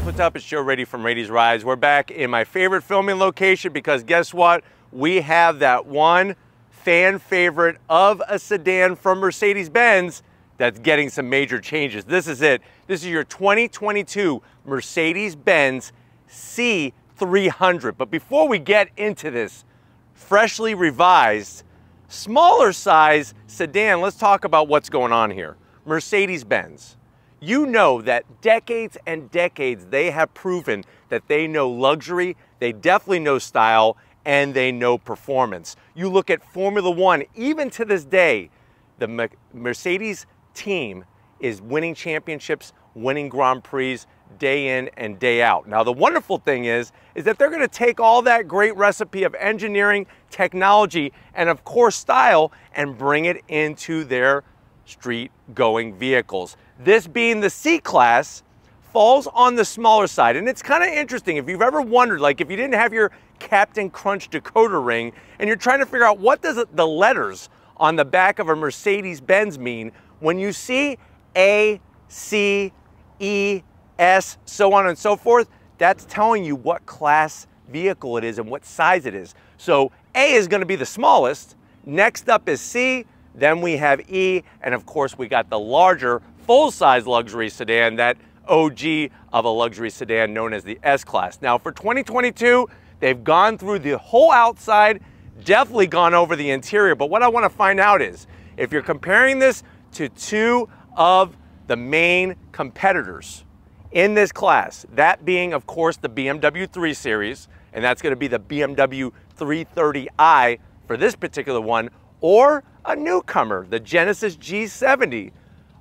guys, what's up? It's Joe Raiti from Raiti's Rides. We're back in my favorite filming location because guess what? We have that one fan favorite of a sedan from Mercedes-Benz that's getting some major changes. This is it. This is your 2022 Mercedes-Benz C300. But before we get into this freshly revised, smaller size sedan, let's talk about what's going on here. Mercedes-Benz you know that decades and decades they have proven that they know luxury, they definitely know style, and they know performance. You look at Formula One, even to this day, the Mercedes team is winning championships, winning Grand Prix day in and day out. Now the wonderful thing is, is that they're gonna take all that great recipe of engineering, technology, and of course style, and bring it into their street going vehicles. This being the C-Class, falls on the smaller side. And it's kind of interesting if you've ever wondered, like if you didn't have your Captain Crunch decoder ring and you're trying to figure out what does the letters on the back of a Mercedes-Benz mean, when you see A, C, E, S, so on and so forth, that's telling you what class vehicle it is and what size it is. So A is gonna be the smallest, next up is C, then we have E, and of course we got the larger full-size luxury sedan, that OG of a luxury sedan known as the S-Class. Now for 2022, they've gone through the whole outside, definitely gone over the interior, but what I wanna find out is, if you're comparing this to two of the main competitors in this class, that being of course the BMW 3 Series, and that's gonna be the BMW 330i for this particular one, or a newcomer, the Genesis G70.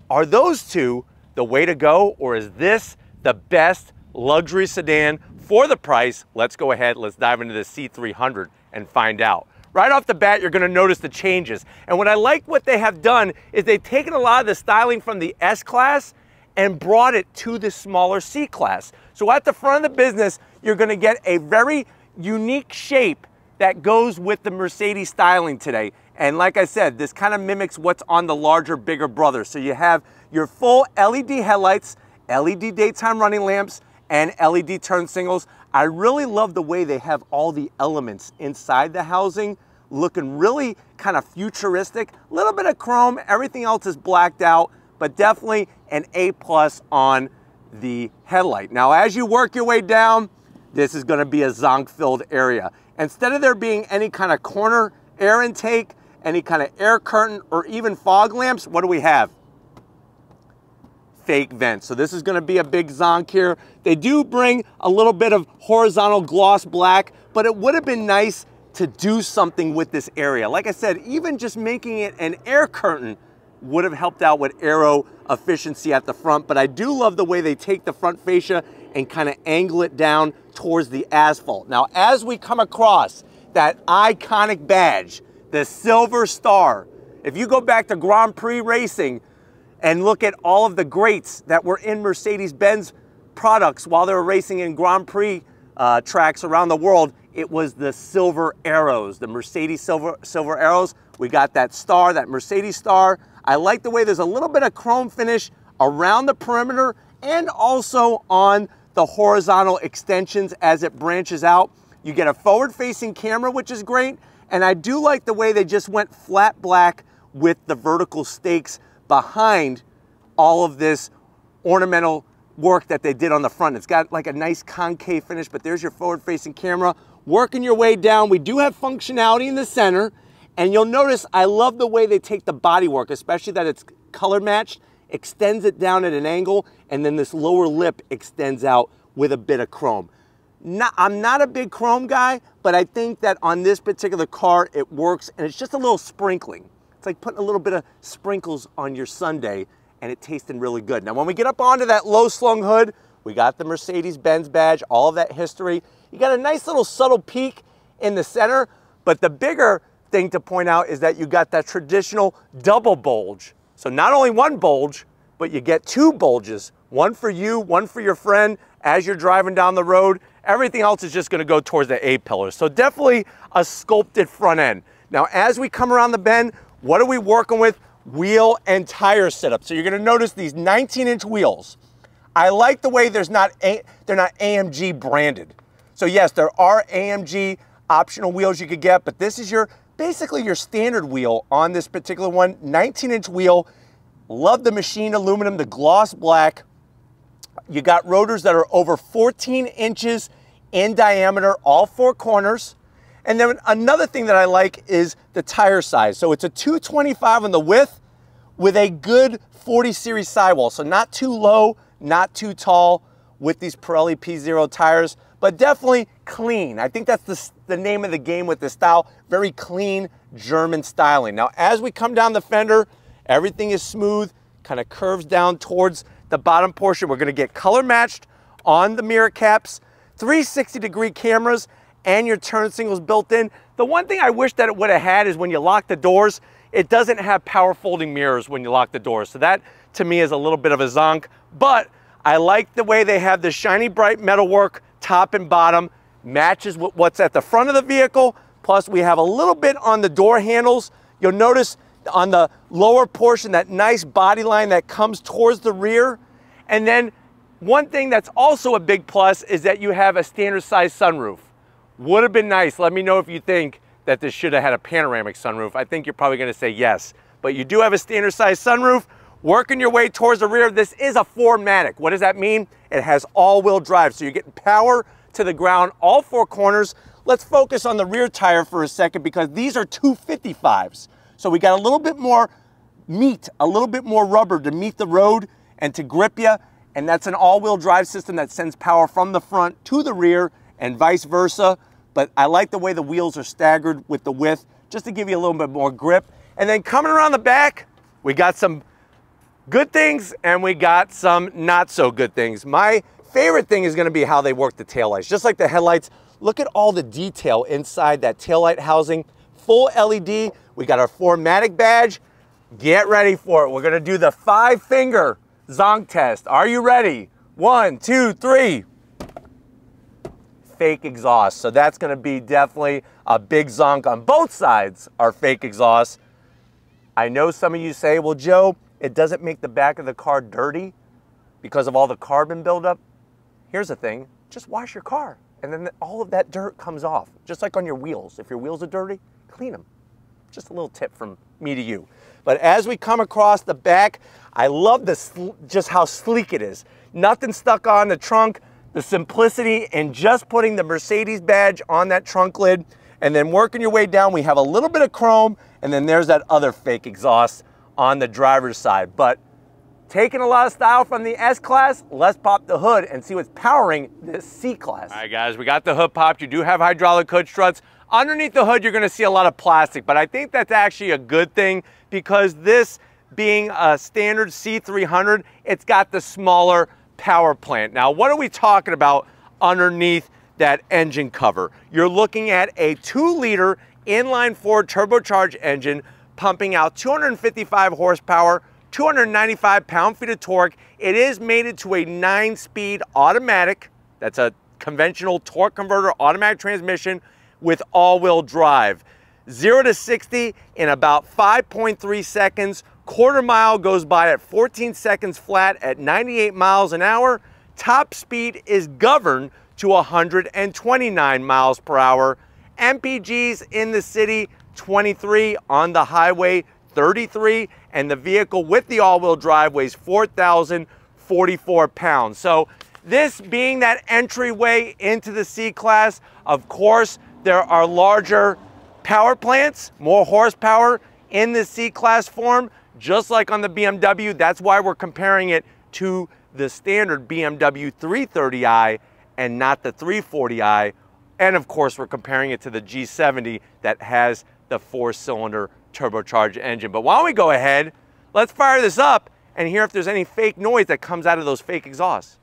Are those two the way to go, or is this the best luxury sedan for the price? Let's go ahead, let's dive into the C300 and find out. Right off the bat, you're gonna notice the changes. And what I like what they have done is they've taken a lot of the styling from the S-Class and brought it to the smaller C-Class. So at the front of the business, you're gonna get a very unique shape that goes with the Mercedes styling today. And like I said, this kind of mimics what's on the larger, bigger brother. So you have your full LED headlights, LED daytime running lamps, and LED turn signals. I really love the way they have all the elements inside the housing looking really kind of futuristic. A little bit of chrome, everything else is blacked out, but definitely an A plus on the headlight. Now, as you work your way down, this is gonna be a zonk-filled area. Instead of there being any kind of corner air intake, any kind of air curtain, or even fog lamps, what do we have? Fake vents. So this is gonna be a big zonk here. They do bring a little bit of horizontal gloss black, but it would have been nice to do something with this area. Like I said, even just making it an air curtain would have helped out with aero efficiency at the front, but I do love the way they take the front fascia and kind of angle it down towards the asphalt. Now, as we come across that iconic badge, the Silver Star, if you go back to Grand Prix racing and look at all of the greats that were in Mercedes-Benz products while they were racing in Grand Prix uh, tracks around the world, it was the silver arrows, the Mercedes silver, silver arrows. We got that star, that Mercedes star. I like the way there's a little bit of chrome finish around the perimeter and also on the horizontal extensions as it branches out. You get a forward facing camera, which is great. And I do like the way they just went flat black with the vertical stakes behind all of this ornamental work that they did on the front. It's got like a nice concave finish, but there's your forward facing camera. Working your way down, we do have functionality in the center. And you'll notice I love the way they take the bodywork, especially that it's color matched extends it down at an angle, and then this lower lip extends out with a bit of chrome. Not, I'm not a big chrome guy, but I think that on this particular car, it works, and it's just a little sprinkling. It's like putting a little bit of sprinkles on your sundae and it tasting really good. Now, when we get up onto that low slung hood, we got the Mercedes-Benz badge, all of that history. You got a nice little subtle peak in the center, but the bigger thing to point out is that you got that traditional double bulge so not only one bulge, but you get two bulges, one for you, one for your friend as you're driving down the road. Everything else is just gonna go towards the A-pillar. So definitely a sculpted front end. Now, as we come around the bend, what are we working with? Wheel and tire setup. So you're gonna notice these 19 inch wheels. I like the way there's not a, they're not AMG branded. So yes, there are AMG optional wheels you could get, but this is your basically your standard wheel on this particular one, 19 inch wheel. Love the machine aluminum, the gloss black. You got rotors that are over 14 inches in diameter, all four corners. And then another thing that I like is the tire size. So it's a 225 on the width with a good 40 series sidewall. So not too low, not too tall with these Pirelli P Zero tires, but definitely clean. I think that's the, the name of the game with this style. Very clean German styling. Now, as we come down the fender, everything is smooth, kind of curves down towards the bottom portion. We're gonna get color matched on the mirror caps, 360 degree cameras, and your turn signals built in. The one thing I wish that it would have had is when you lock the doors, it doesn't have power folding mirrors when you lock the doors. So that to me is a little bit of a zonk, but I like the way they have the shiny bright metalwork top and bottom, matches with what's at the front of the vehicle. Plus we have a little bit on the door handles. You'll notice on the lower portion, that nice body line that comes towards the rear. And then one thing that's also a big plus is that you have a standard size sunroof. Would have been nice. Let me know if you think that this should have had a panoramic sunroof. I think you're probably gonna say yes. But you do have a standard size sunroof. Working your way towards the rear, this is a 4MATIC. What does that mean? It has all-wheel drive, so you're getting power to the ground, all four corners. Let's focus on the rear tire for a second because these are 255s. So we got a little bit more meat, a little bit more rubber to meet the road and to grip you. And that's an all-wheel drive system that sends power from the front to the rear and vice versa. But I like the way the wheels are staggered with the width just to give you a little bit more grip. And then coming around the back, we got some good things and we got some not so good things. My favorite thing is gonna be how they work the taillights. Just like the headlights, look at all the detail inside that taillight housing. Full LED, we got our 4MATIC badge. Get ready for it. We're gonna do the five finger zonk test. Are you ready? One, two, three. Fake exhaust. So that's gonna be definitely a big zonk on both sides are fake exhaust. I know some of you say, well, Joe, it doesn't make the back of the car dirty because of all the carbon buildup. Here's the thing, just wash your car and then all of that dirt comes off, just like on your wheels. If your wheels are dirty, clean them. Just a little tip from me to you. But as we come across the back, I love this, just how sleek it is. Nothing stuck on the trunk, the simplicity and just putting the Mercedes badge on that trunk lid and then working your way down, we have a little bit of chrome and then there's that other fake exhaust on the driver's side. But taking a lot of style from the S-Class, let's pop the hood and see what's powering this C-Class. All right guys, we got the hood popped. You do have hydraulic hood struts. Underneath the hood, you're gonna see a lot of plastic, but I think that's actually a good thing because this being a standard C300, it's got the smaller power plant. Now, what are we talking about underneath that engine cover? You're looking at a two liter inline four turbocharged engine pumping out 255 horsepower, 295 pound-feet of torque. It is mated to a nine-speed automatic. That's a conventional torque converter automatic transmission with all-wheel drive. 0 to 60 in about 5.3 seconds. Quarter mile goes by at 14 seconds flat at 98 miles an hour. Top speed is governed to 129 miles per hour. MPGs in the city 23, on the highway 33, and the vehicle with the all-wheel drive weighs 4,044 pounds. So this being that entryway into the C-Class, of course, there are larger power plants, more horsepower in the C-Class form, just like on the BMW. That's why we're comparing it to the standard BMW 330i and not the 340i. And of course, we're comparing it to the G70 that has the four-cylinder turbocharged engine. But why don't we go ahead, let's fire this up and hear if there's any fake noise that comes out of those fake exhausts.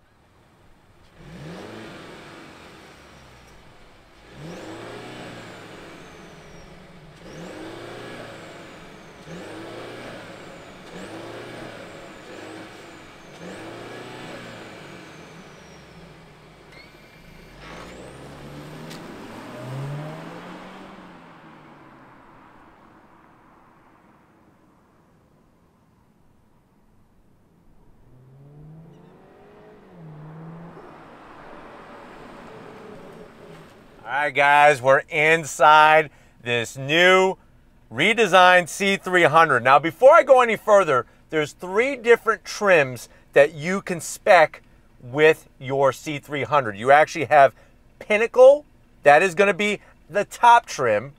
Right, guys, we're inside this new redesigned C300. Now, before I go any further, there's three different trims that you can spec with your C300. You actually have Pinnacle, that is going to be the top trim,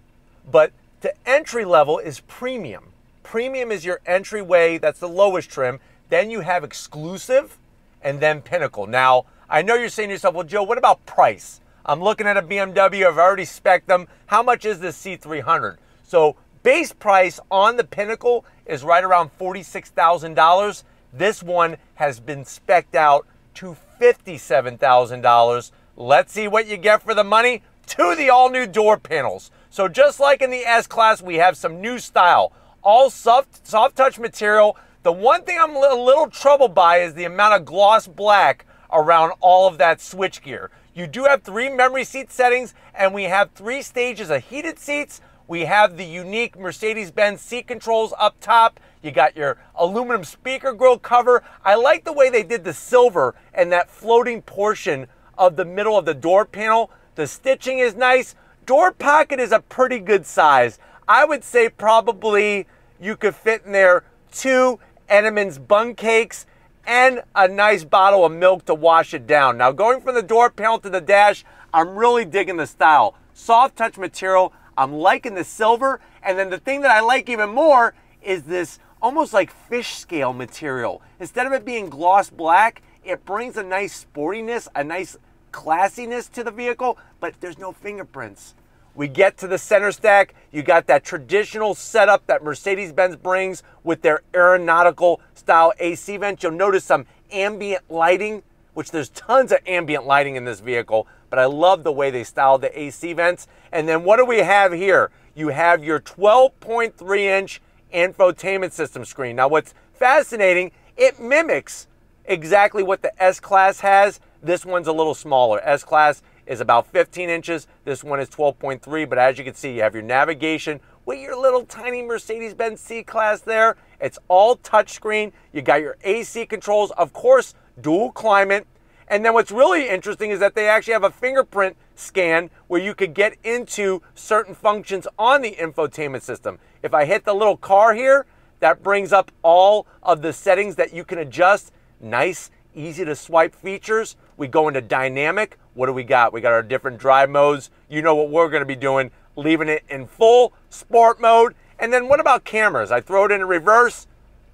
but the entry level is Premium. Premium is your entryway, that's the lowest trim. Then you have Exclusive and then Pinnacle. Now, I know you're saying to yourself, well, Joe, what about price? I'm looking at a BMW, I've already spec them. How much is this C300? So base price on the Pinnacle is right around $46,000. This one has been specced out to $57,000. Let's see what you get for the money to the all new door panels. So just like in the S-Class, we have some new style, all soft, soft touch material. The one thing I'm a little troubled by is the amount of gloss black around all of that switchgear. You do have three memory seat settings and we have three stages of heated seats. We have the unique Mercedes-Benz seat controls up top. You got your aluminum speaker grill cover. I like the way they did the silver and that floating portion of the middle of the door panel. The stitching is nice. Door pocket is a pretty good size. I would say probably you could fit in there two Entenmann's bun cakes and a nice bottle of milk to wash it down. Now going from the door panel to the dash, I'm really digging the style. Soft touch material, I'm liking the silver. And then the thing that I like even more is this almost like fish scale material. Instead of it being gloss black, it brings a nice sportiness, a nice classiness to the vehicle, but there's no fingerprints. We get to the center stack, you got that traditional setup that Mercedes-Benz brings with their aeronautical style AC vents. You'll notice some ambient lighting, which there's tons of ambient lighting in this vehicle, but I love the way they styled the AC vents. And then what do we have here? You have your 12.3 inch infotainment system screen. Now what's fascinating, it mimics exactly what the S-Class has. This one's a little smaller. S-Class is about 15 inches. This one is 12.3, but as you can see, you have your navigation with your little tiny Mercedes-Benz C-Class there. It's all touchscreen. You got your AC controls, of course, dual climate. And then what's really interesting is that they actually have a fingerprint scan where you could get into certain functions on the infotainment system. If I hit the little car here, that brings up all of the settings that you can adjust. Nice, easy to swipe features. We go into dynamic. What do we got? We got our different drive modes. You know what we're to be doing, leaving it in full sport mode. And then what about cameras? I throw it in reverse,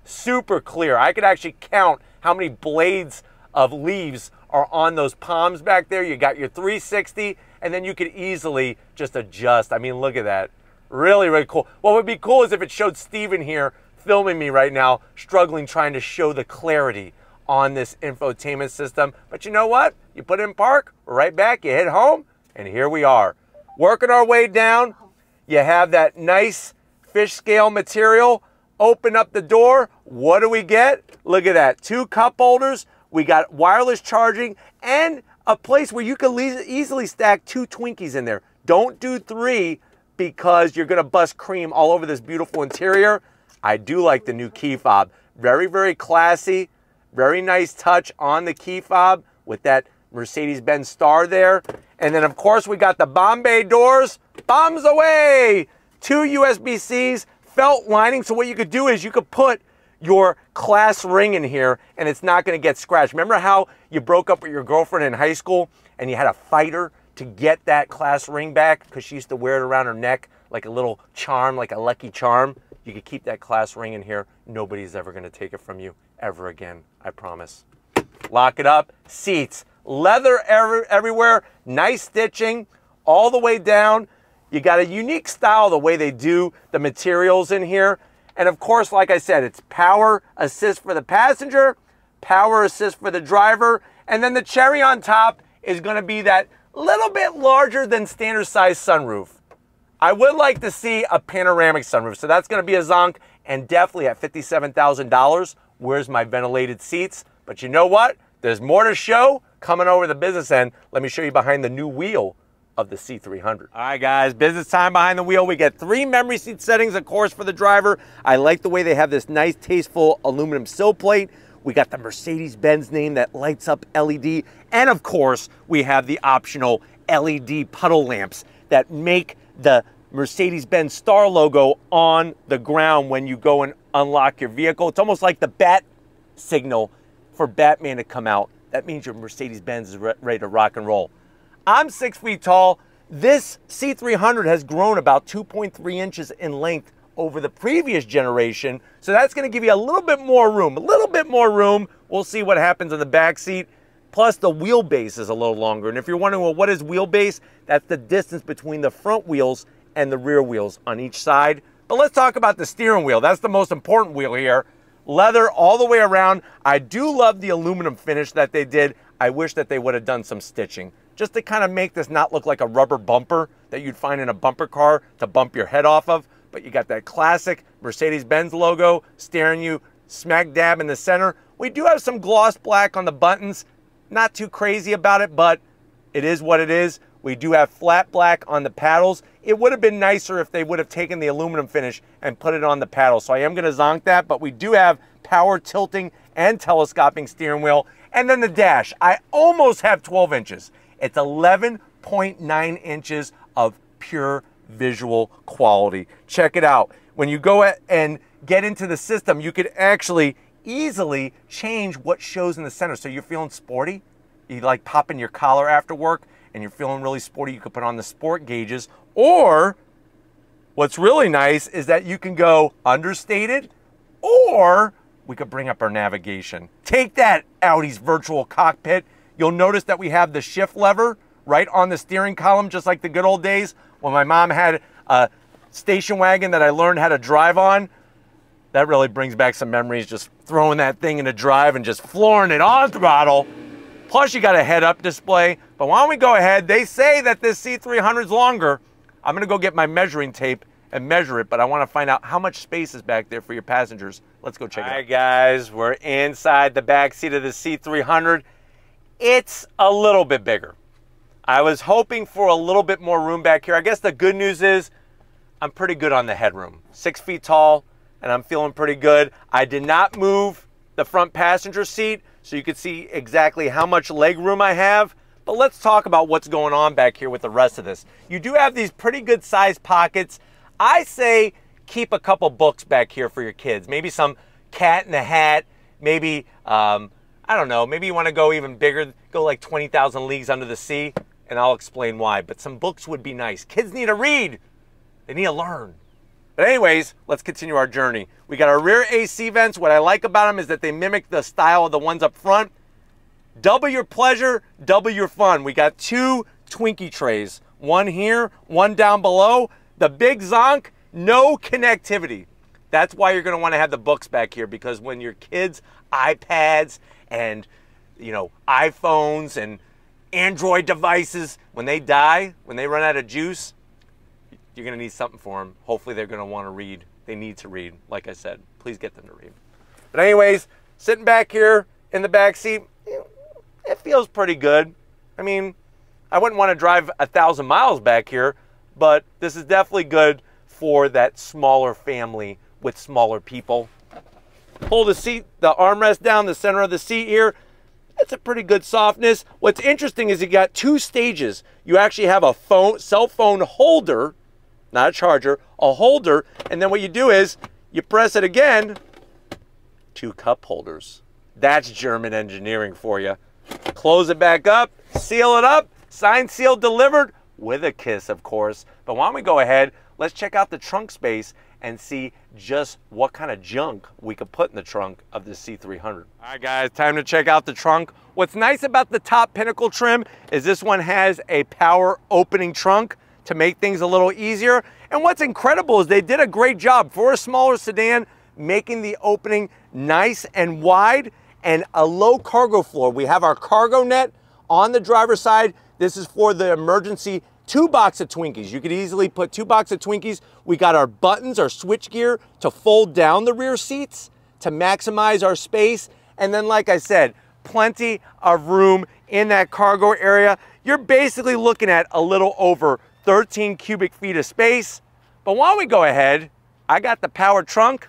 super clear. I could actually count how many blades of leaves are on those palms back there. You got your 360, and then you could easily just adjust. I mean, look at that. Really, really cool. What would be cool is if it showed Steven here filming me right now, struggling trying to show the clarity on this infotainment system. But you know what? You put it in park, right back, you hit home, and here we are. Working our way down, you have that nice fish scale material. Open up the door. What do we get? Look at that. Two cup holders. We got wireless charging and a place where you can easily stack two Twinkies in there. Don't do three because you're gonna bust cream all over this beautiful interior. I do like the new key fob. Very, very classy, very nice touch on the key fob with that Mercedes-Benz star there. And then of course we got the Bombay doors, bombs away! Two USB-Cs, felt lining. So what you could do is you could put your class ring in here and it's not gonna get scratched. Remember how you broke up with your girlfriend in high school and you had a fighter to get that class ring back because she used to wear it around her neck like a little charm, like a lucky charm. You could keep that class ring in here. Nobody's ever going to take it from you ever again. I promise. Lock it up. Seats, leather every, everywhere, nice stitching all the way down. You got a unique style the way they do the materials in here. And of course, like I said, it's power assist for the passenger, power assist for the driver, and then the cherry on top is going to be that little bit larger than standard size sunroof. I would like to see a panoramic sunroof. So that's going to be a zonk and definitely at $57,000. Where's my ventilated seats? But you know what? There's more to show coming over the business end. Let me show you behind the new wheel of the C300. All right, guys, business time behind the wheel. We get three memory seat settings, of course, for the driver. I like the way they have this nice, tasteful aluminum sill plate. We got the Mercedes-Benz name that lights up LED. And of course, we have the optional LED puddle lamps that make the Mercedes-Benz star logo on the ground when you go and unlock your vehicle. It's almost like the bat signal for Batman to come out. That means your Mercedes-Benz is re ready to rock and roll. I'm six feet tall. This C300 has grown about 2.3 inches in length over the previous generation. So that's gonna give you a little bit more room, a little bit more room. We'll see what happens in the back seat. Plus the wheelbase is a little longer. And if you're wondering, well, what is wheelbase? That's the distance between the front wheels and the rear wheels on each side. But let's talk about the steering wheel. That's the most important wheel here. Leather all the way around. I do love the aluminum finish that they did. I wish that they would have done some stitching just to kind of make this not look like a rubber bumper that you'd find in a bumper car to bump your head off of. But you got that classic Mercedes-Benz logo staring you smack dab in the center. We do have some gloss black on the buttons. Not too crazy about it, but it is what it is. We do have flat black on the paddles. It would have been nicer if they would have taken the aluminum finish and put it on the paddle. So I am gonna zonk that, but we do have power tilting and telescoping steering wheel. And then the dash, I almost have 12 inches. It's 11.9 inches of pure visual quality. Check it out. When you go and get into the system, you could actually easily change what shows in the center. So you're feeling sporty, you like popping your collar after work, and you're feeling really sporty, you could put on the sport gauges. Or what's really nice is that you can go understated, or we could bring up our navigation. Take that Audi's virtual cockpit. You'll notice that we have the shift lever right on the steering column, just like the good old days when my mom had a station wagon that I learned how to drive on. That really brings back some memories, just throwing that thing into drive and just flooring it on throttle. Plus you got a head-up display. But why don't we go ahead? They say that this C300 is longer. I'm gonna go get my measuring tape and measure it, but I wanna find out how much space is back there for your passengers. Let's go check All it out. All right, guys, we're inside the back seat of the C300. It's a little bit bigger. I was hoping for a little bit more room back here. I guess the good news is I'm pretty good on the headroom. Six feet tall, and I'm feeling pretty good. I did not move the front passenger seat, so you can see exactly how much leg room I have. But let's talk about what's going on back here with the rest of this. You do have these pretty good sized pockets. I say keep a couple books back here for your kids. Maybe some cat in the hat, maybe, um, I don't know, maybe you want to go even bigger, go like 20,000 Leagues Under the Sea, and I'll explain why. But some books would be nice. Kids need to read, they need to learn. But anyways, let's continue our journey. We got our rear AC vents. What I like about them is that they mimic the style of the ones up front. Double your pleasure, double your fun. We got two Twinkie trays. One here, one down below. The big zonk, no connectivity. That's why you're gonna wanna have the books back here because when your kids' iPads and you know iPhones and Android devices, when they die, when they run out of juice, you're going to need something for them. Hopefully, they're going to want to read. They need to read. Like I said, please get them to read. But anyways, sitting back here in the back seat, it feels pretty good. I mean, I wouldn't want to drive a thousand miles back here, but this is definitely good for that smaller family with smaller people. Pull the seat, the armrest down the center of the seat here. It's a pretty good softness. What's interesting is you got two stages. You actually have a phone, cell phone holder not a charger, a holder, and then what you do is you press it again, two cup holders. That's German engineering for you. Close it back up, seal it up, signed, sealed, delivered, with a kiss, of course. But why don't we go ahead, let's check out the trunk space and see just what kind of junk we could put in the trunk of the C300. All right, guys, time to check out the trunk. What's nice about the top Pinnacle trim is this one has a power opening trunk to make things a little easier. And what's incredible is they did a great job for a smaller sedan, making the opening nice and wide and a low cargo floor. We have our cargo net on the driver's side. This is for the emergency two box of Twinkies. You could easily put two box of Twinkies. We got our buttons, our switch gear to fold down the rear seats to maximize our space. And then, like I said, plenty of room in that cargo area. You're basically looking at a little over 13 cubic feet of space. But don't we go ahead, I got the power trunk.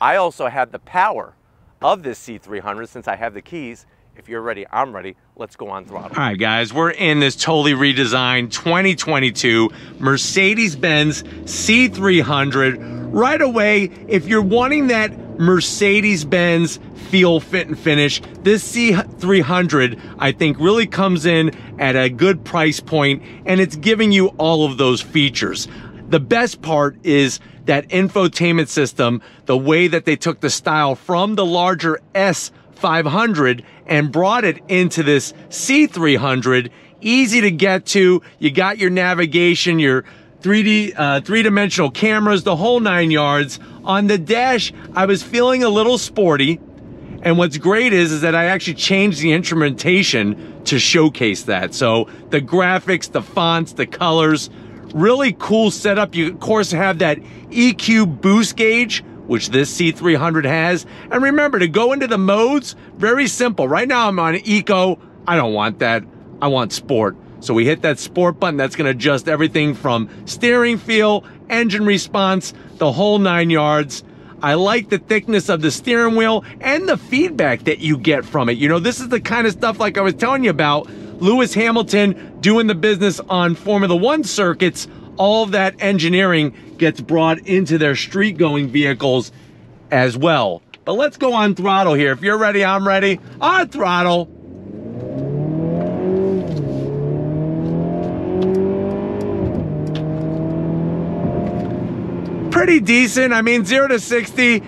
I also have the power of this C300 since I have the keys If you're ready, I'm ready. Let's go on throttle. All right, guys, we're in this totally redesigned 2022 Mercedes-Benz C300. Right away, if you're wanting that Mercedes-Benz feel, fit, and finish, this C300, I think, really comes in at a good price point, and it's giving you all of those features. The best part is that infotainment system, the way that they took the style from the larger S 500 and brought it into this C300. Easy to get to. You got your navigation, your 3D, uh, three-dimensional cameras, the whole nine yards. On the dash, I was feeling a little sporty. And what's great is, is that I actually changed the instrumentation to showcase that. So the graphics, the fonts, the colors, really cool setup. You, of course, have that EQ boost gauge, which this C300 has. And remember to go into the modes, very simple. Right now I'm on eco. I don't want that. I want sport. So we hit that sport button. That's going to adjust everything from steering feel, engine response, the whole nine yards. I like the thickness of the steering wheel and the feedback that you get from it. You know, this is the kind of stuff like I was telling you about. Lewis Hamilton doing the business on Formula One circuits all that engineering gets brought into their street going vehicles as well. But let's go on throttle here. If you're ready, I'm ready. On throttle. Pretty decent. I mean, 0 to 60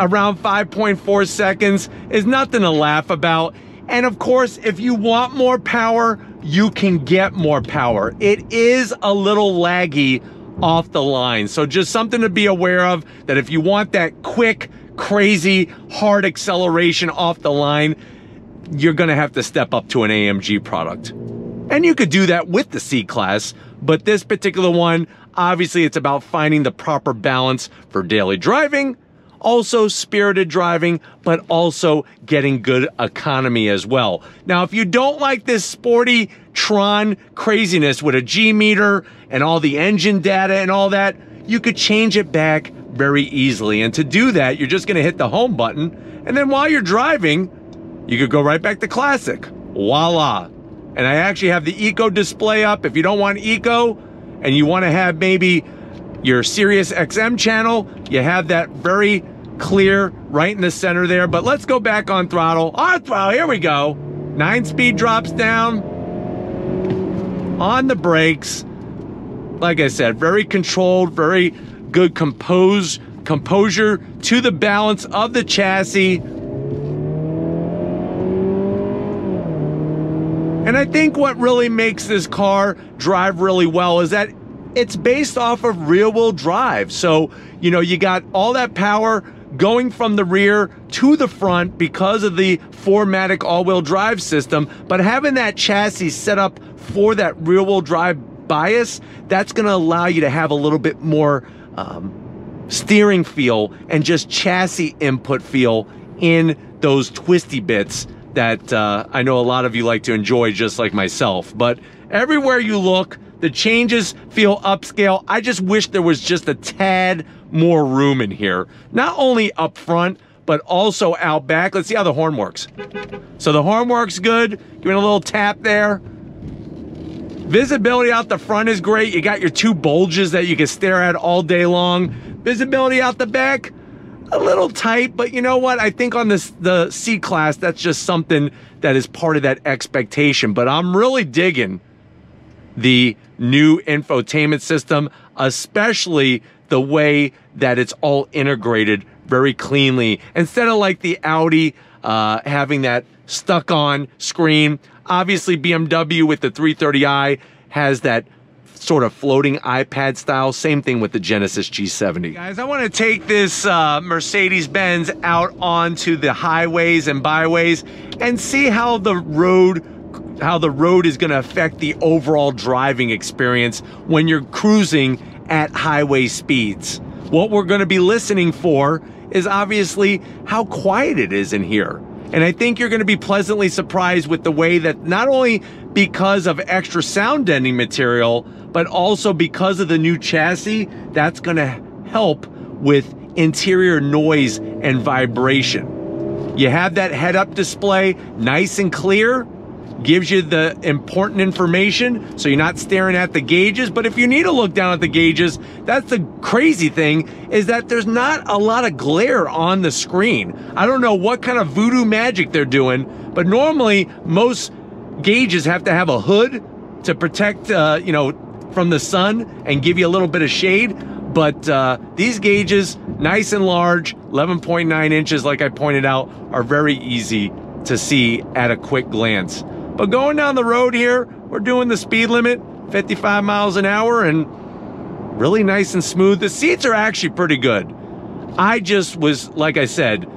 around 5.4 seconds is nothing to laugh about. And of course, if you want more power, you can get more power. It is a little laggy off the line. So just something to be aware of that if you want that quick, crazy, hard acceleration off the line, you're going to have to step up to an AMG product. And you could do that with the C-Class, but this particular one, obviously it's about finding the proper balance for daily driving, also spirited driving, but also getting good economy as well. Now, if you don't like this sporty Tron craziness with a G meter and all the engine data and all that, you could change it back very easily. And to do that, you're just gonna hit the home button. And then while you're driving, you could go right back to classic. Voila. And I actually have the eco display up. If you don't want eco and you wanna have maybe your Sirius XM channel. You have that very clear right in the center there. But let's go back on throttle. On throttle, here we go. Nine speed drops down. On the brakes. Like I said, very controlled, very good compose, composure to the balance of the chassis. And I think what really makes this car drive really well is that it's based off of rear wheel drive. So, you know, you got all that power going from the rear to the front because of the 4MATIC all-wheel drive system, but having that chassis set up for that rear-wheel drive bias, that's going to allow you to have a little bit more um, steering feel and just chassis input feel in those twisty bits that uh, I know a lot of you like to enjoy just like myself. But everywhere you look, the changes feel upscale. I just wish there was just a tad more room in here. Not only up front, but also out back. Let's see how the horn works. So the horn works good. Give it a little tap there. Visibility out the front is great. You got your two bulges that you can stare at all day long. Visibility out the back, a little tight, but you know what? I think on this the C-Class, that's just something that is part of that expectation. But I'm really digging the new infotainment system, especially the way that it's all integrated very cleanly. Instead of like the Audi uh, having that stuck on screen, obviously BMW with the 330i has that sort of floating iPad style. Same thing with the Genesis G70. Guys, I want to take this uh, Mercedes-Benz out onto the highways and byways and see how the road how the road is going to affect the overall driving experience when you're cruising at highway speeds. What we're going to be listening for is obviously how quiet it is in here. And I think you're going to be pleasantly surprised with the way that not only because of extra sound deadening material, but also because of the new chassis, that's going to help with interior noise and vibration. You have that head-up display, nice and clear, gives you the important information so you're not staring at the gauges. But if you need to look down at the gauges, that's the crazy thing is that there's not a lot of glare on the screen. I don't know what kind of voodoo magic they're doing, but normally most gauges have to have a hood to protect, uh, you know, from the sun and give you a little bit of shade. But uh, these gauges, nice and large, 11.9 inches, like I pointed out, are very easy to see at a quick glance. But going down the road here, we're doing the speed limit, 55 miles an hour, and really nice and smooth. The seats are actually pretty good. I just was, like I said,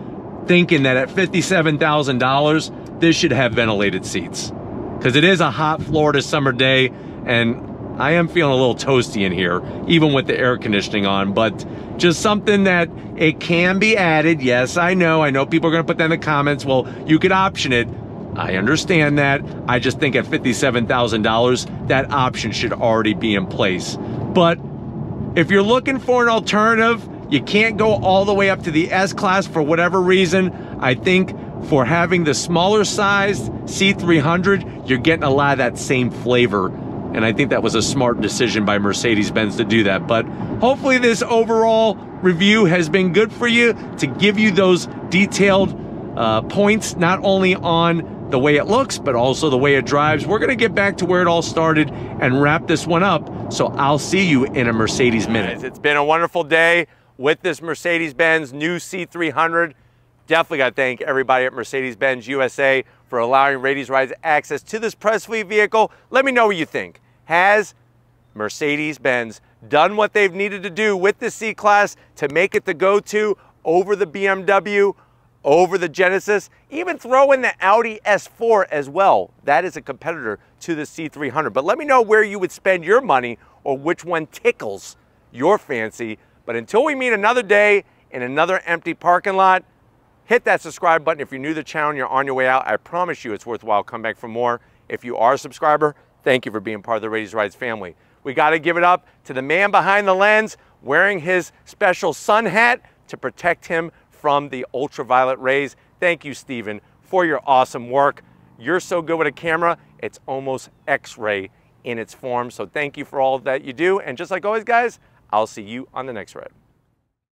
thinking that at $57,000, this should have ventilated seats. Because it is a hot Florida summer day, and I am feeling a little toasty in here, even with the air conditioning on, but just something that it can be added. Yes, I know. I know people are going to put that in the comments. Well, you could option it. I understand that. I just think at $57,000, that option should already be in place. But if you're looking for an alternative, you can't go all the way up to the S-Class for whatever reason. I think for having the smaller sized C300, you're getting a lot of that same flavor. And I think that was a smart decision by Mercedes-Benz to do that. But hopefully this overall review has been good for you to give you those detailed uh, points, not only on the way it looks, but also the way it drives. We're gonna get back to where it all started and wrap this one up. So I'll see you in a Mercedes minute. It's been a wonderful day with this Mercedes-Benz new C300. Definitely gotta thank everybody at Mercedes-Benz USA for allowing Raiti's Rides access to this press fleet vehicle. Let me know what you think. Has Mercedes-Benz done what they've needed to do with the C-Class to make it the go-to over the BMW over the Genesis, even throw in the Audi S4 as well. That is a competitor to the C300. But let me know where you would spend your money or which one tickles your fancy. But until we meet another day in another empty parking lot, hit that subscribe button. If you're new to the channel and you're on your way out, I promise you it's worthwhile. Come back for more. If you are a subscriber, thank you for being part of the Raiti's Rides family. We got to give it up to the man behind the lens wearing his special sun hat to protect him from the ultraviolet rays. Thank you, Steven, for your awesome work. You're so good with a camera, it's almost x-ray in its form. So thank you for all that you do. And just like always, guys, I'll see you on the next ride.